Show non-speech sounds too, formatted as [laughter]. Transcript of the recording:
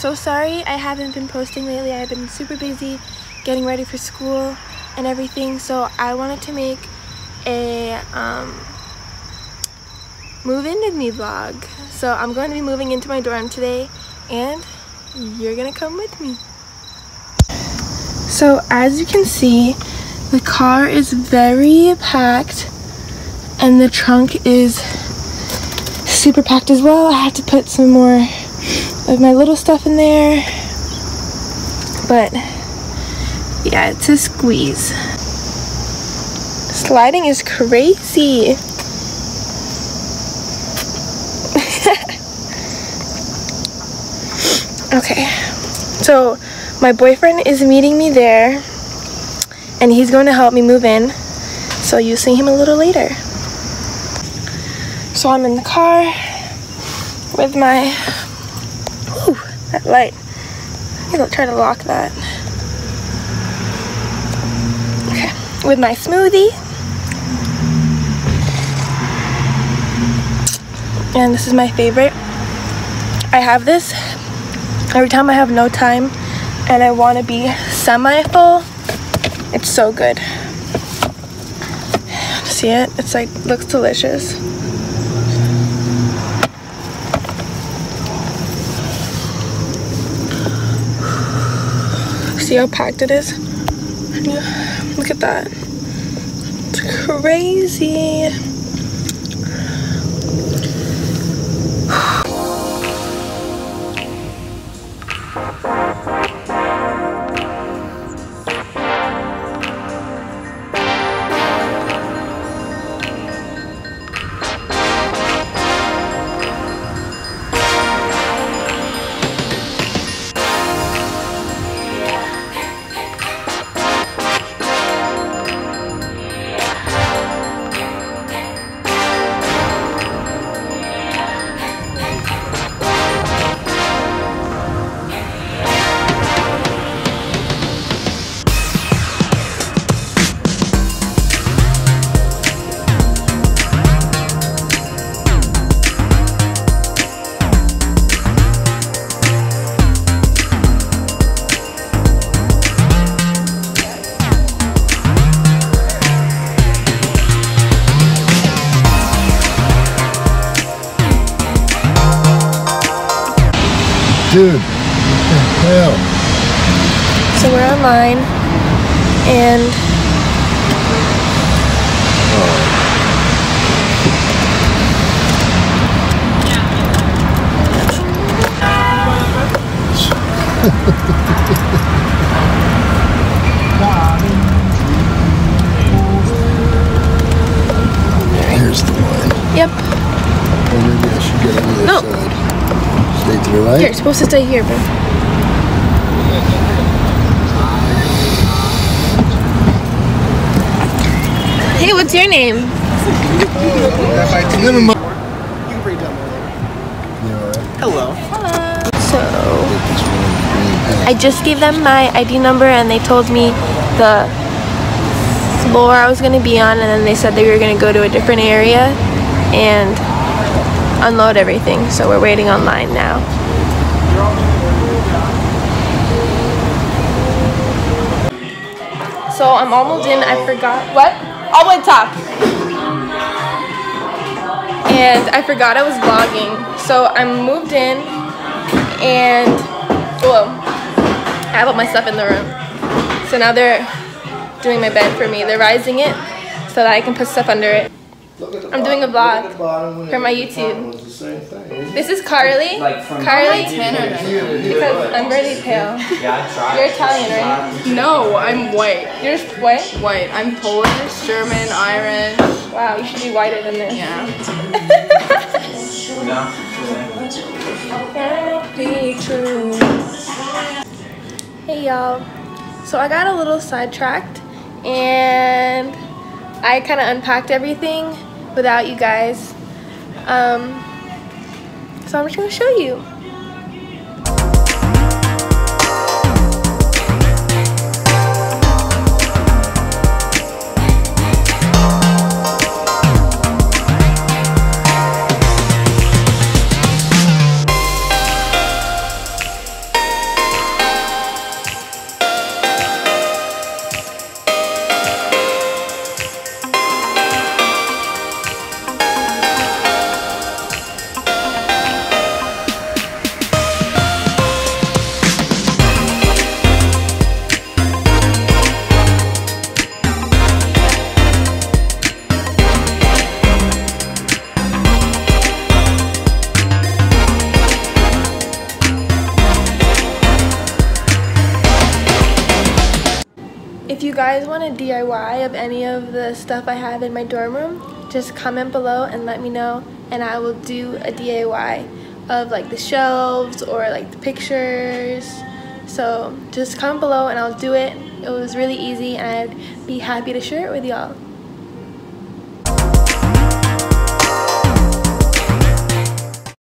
so sorry I haven't been posting lately. I've been super busy getting ready for school and everything. So I wanted to make a um, move in with me vlog. So I'm going to be moving into my dorm today and you're gonna come with me. So as you can see, the car is very packed and the trunk is super packed as well. I had to put some more of my little stuff in there. But yeah, it's a squeeze. Sliding is crazy. [laughs] okay, so my boyfriend is meeting me there and he's going to help me move in. So you'll see him a little later. So I'm in the car with my, that light. I'm gonna try to lock that. Okay, with my smoothie. And this is my favorite. I have this every time I have no time and I want to be semi-full. It's so good. See it? It's like, looks delicious. See how packed it is? Look at that. It's crazy. Dude, hell? So we're online and Here's the one. yep. Or maybe I should get on the No. other side. Stay to right. You're supposed to stay here, bro. Hey, what's your name? Never mind. Hello. So I just gave them my ID number and they told me the floor I was gonna be on and then they said they were gonna go to a different area and unload everything. So we're waiting online now. So I'm almost in. I forgot what? All the top. And I forgot I was vlogging. So I moved in and well, I have all my stuff in the room. So now they're doing my bed for me. They're rising it so that I can put stuff under it. I'm doing a vlog for my YouTube. This is Carly. Like from Carly, Tanner. because I'm really pale. Yeah, I tried. You're Italian, right? No, I'm white. You're just white? White. I'm Polish, German, Irish. Wow, you should be whiter than this. Yeah. Can't be true. Hey y'all. So I got a little sidetracked and I kind of unpacked everything without you guys. Um, so I'm just gonna show you. If you guys want a DIY of any of the stuff I have in my dorm room, just comment below and let me know and I will do a DIY of like the shelves or like the pictures. So just comment below and I'll do it. It was really easy and I'd be happy to share it with y'all.